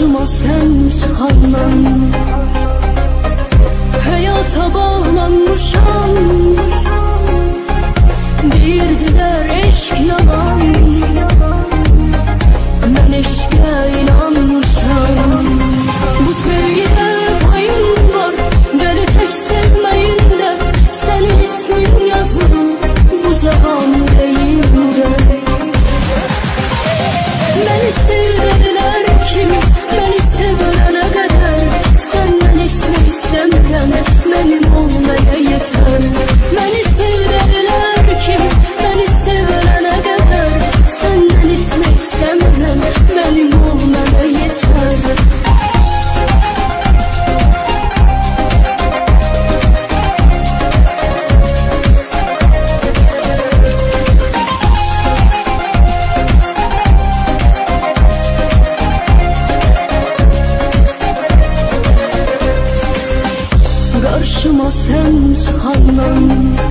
Karşıma sen çıkar lan Hayata bağlanmışam. Dirdiler eşk yalan Ben eşke inanmışam. Bu sevgide payın var Beni tek sevmeyin de Senin ismin yazılı bu cevabı. Karşıma sen bak